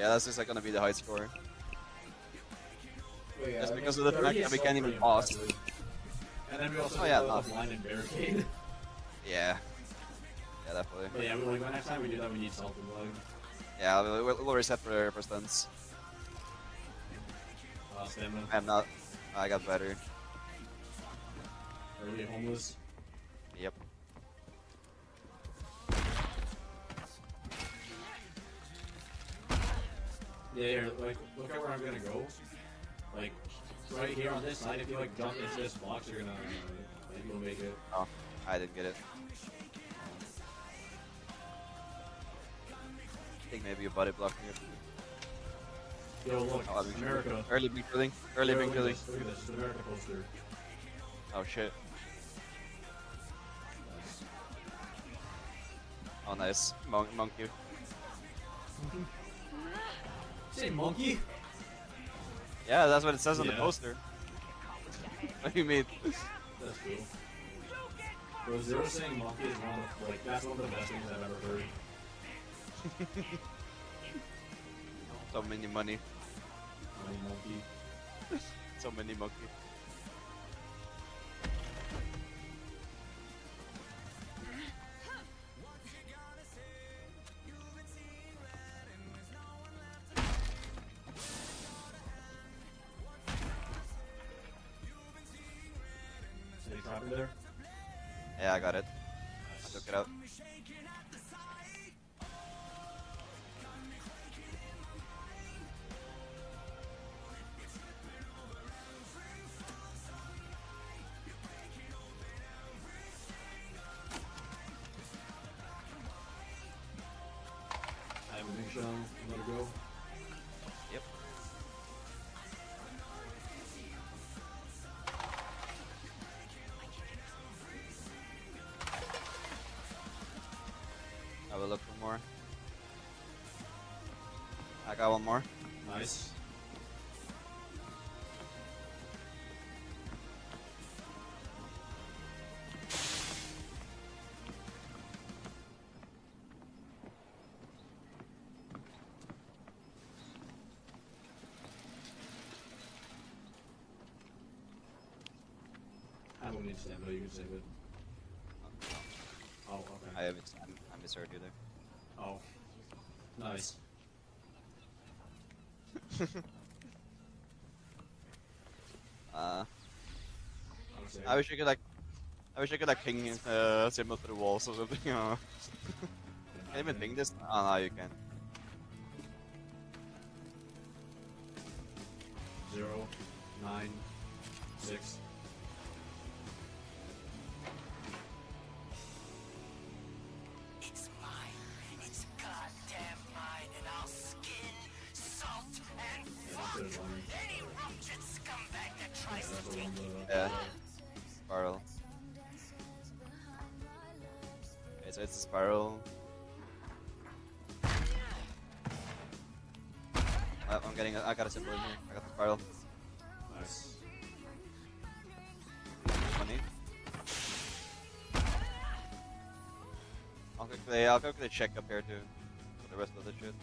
Yeah, that's just like gonna be the high score. Wait, Just because of the fact that we can't even pass. And then we also Oh, yeah, yeah, the blind and barricade. Yeah. Yeah, definitely. but yeah, we, like, next time we do that, we need salt and blood. Yeah, we'll, we'll, we'll reset for, for stunts. Uh. I'm not. I got better. Early homeless. Yep. Yeah, here, like, look at where I'm gonna go. Like, right here on this side, if you like jump into this box, you're gonna, uh, like, you'll make it. Oh, I didn't get it. I think maybe a body block here. Yo, look, Oh, I'll be sure. America. Early big killing. Early Yo, big look at killing. this, Look at this, the America poster. Oh shit. Oh nice. Mon monkey. Say monkey? Yeah, that's what it says on the poster. what do you mean? That's cool. Bro, Zero saying monkey is one of, like, that's one of the best things I've ever heard. So many money. Money monkey. So many monkey. Any copy there? Yeah, I got it. I took it out. I have a big shell. Let it go. Got one more. Nice. I don't need stamina, you can save it. Oh, okay. I haven't. I'm, I misheard you there. Oh. Nice. Uh, I wish I could like. I wish I could like ping uh, symbol through walls or something. You know. Can you even ping this? Oh no, you can. Zero, nine, six. Yeah. Spiral. Okay, so it's a spiral. I- I'm getting. A, I got a symbol in here. I got the spiral. Nice. Money. I'll quickly. I'll quickly check up here too. For the rest of the shit.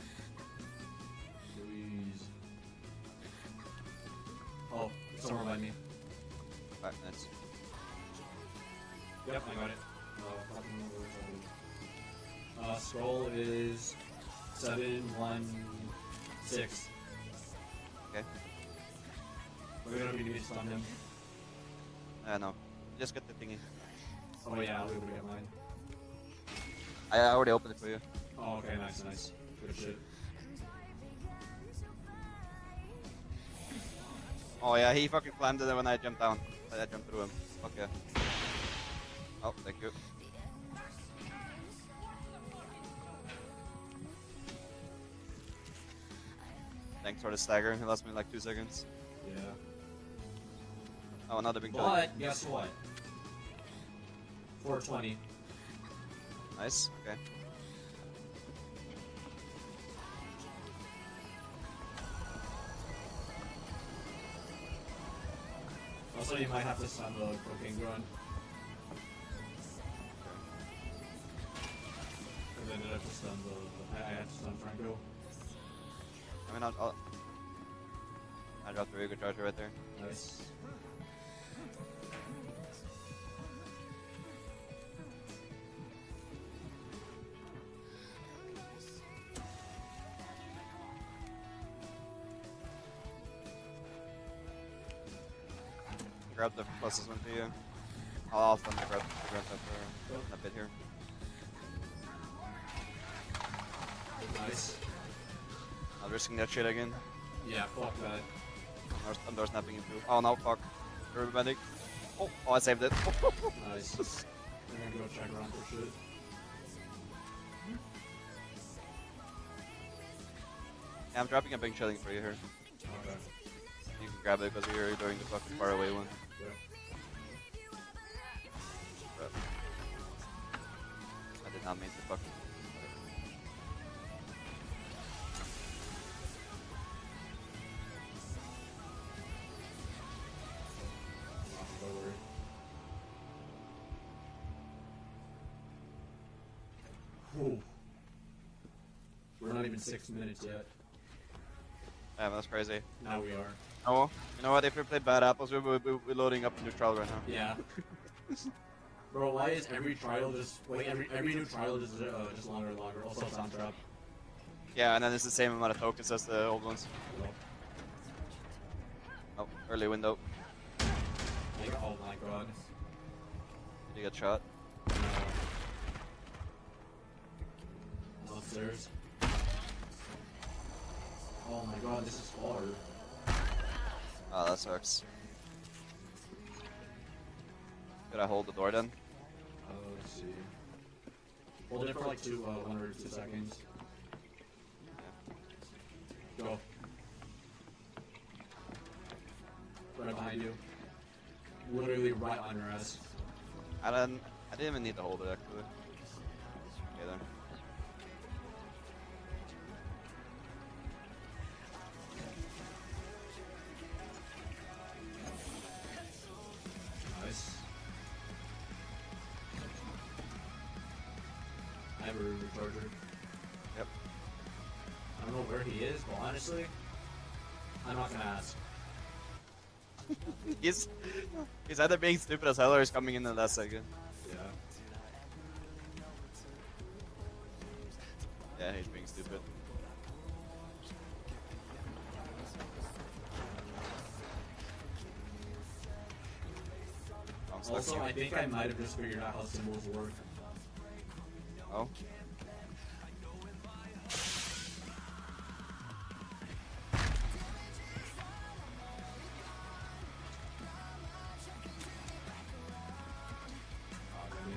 Please. Oh, someone behind me. Alright, nice. Yep, I got it. Uh, fucking number is over. Uh, scroll is seven one six. Okay. We're gonna need to stun him. I know. Just get the thingy. Oh yeah, I'll be able to get mine. I I already opened it for you. Oh, okay, nice, nice. Good shit. Oh yeah, he fucking climbed it when I jumped down. I jumped through him. Fuck yeah. Oh, thank you. Thanks for the stagger. It lost me like two seconds. Yeah. Oh, another big kill. But guess what? 420. Nice. Okay. Also, you might have to stun the cocaine grunt. Because I did have to stun the. I I had to stun Franco. mean, I'll, I'll I dropped the Ruger charger right there. Nice. Grab the closest one to you. I'll also grab the grab that for a bit here. Nice. I'm risking that shit again. Yeah, fuck that. I'm door- I'm door snapping into. Oh no, fuck. Ruby medic. Oh, oh, I saved it. Nice. I'm gonna go check around for shit. yeah, I'm dropping a big shilling for you here. Okay. Grab it because we're doing the fucking far away one. Yeah. But I did not mean to fucking. Whew. We're not even six minutes yet. Yeah, that's crazy. Now we are. Oh, you know what? If we play bad apples, we're, we're, we're loading up a new trial right now. Yeah. Bro, why is every trial just wait every every new trial just uh, just longer and longer? Also sound trap. Yeah, and then it's the same amount of tokens as the old ones. Oh, early window. Like, oh my god. Did you get shot? No. Upstairs. Oh my god, this is hard. Oh, that sucks. Could I hold the door then? Uh, let's see. Hold it for like two, uh, one or two seconds. Go. Right behind you. Literally right on your ass. I didn't. I didn't even need to hold it actually. Okay then. I have a recharger. Yep. I don't know where he is, but honestly, I'm not gonna ask. He's he's either being stupid as hell or he's coming in the last second. Yeah. Yeah, he's being stupid. Also. I think I might have just figured out how symbols work. Oh. Damn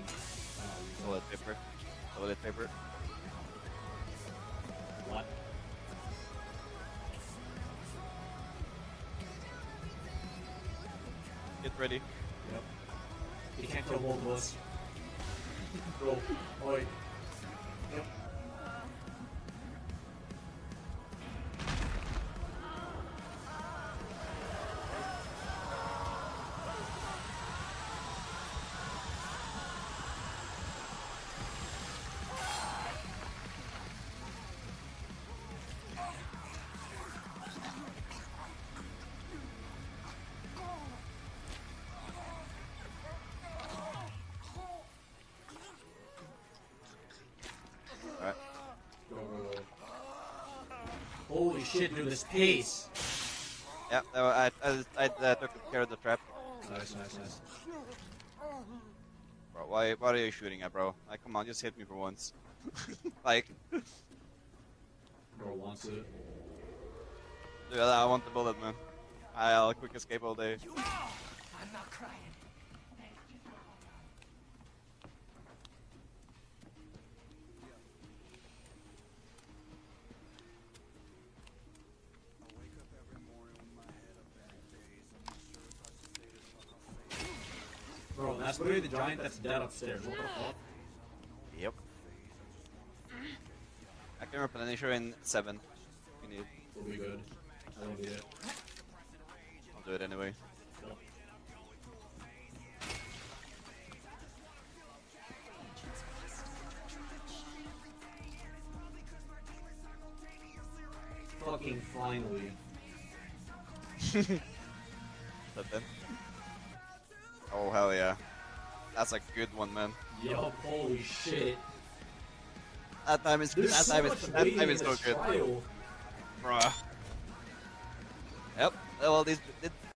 it. Toilet paper. Toilet paper. What? Get ready. Yep. He can't kill both of us. Bro, oi. Yep. Shit, dude, this pace! Yeah, no, I I, I uh, took care of the trap. Nice, nice, nice. Bro, why why are you shooting at, bro? Like, come on, just hit me for once. like, Bro wants it. dude, I want the bullet, man. I'll quick escape all day. I'm not crying. Bro, that's literally the giant that's dead upstairs. What the fuck? Yep. I can replenish her in seven. If you need. We'll be good. I don't need it. I'll do it anyway. Yep. fucking finally. But then. Oh hell yeah. That's a good one, man. Yo, holy shit. That time is There's that so time is that time is so this good. Bruh. Yep. Well, these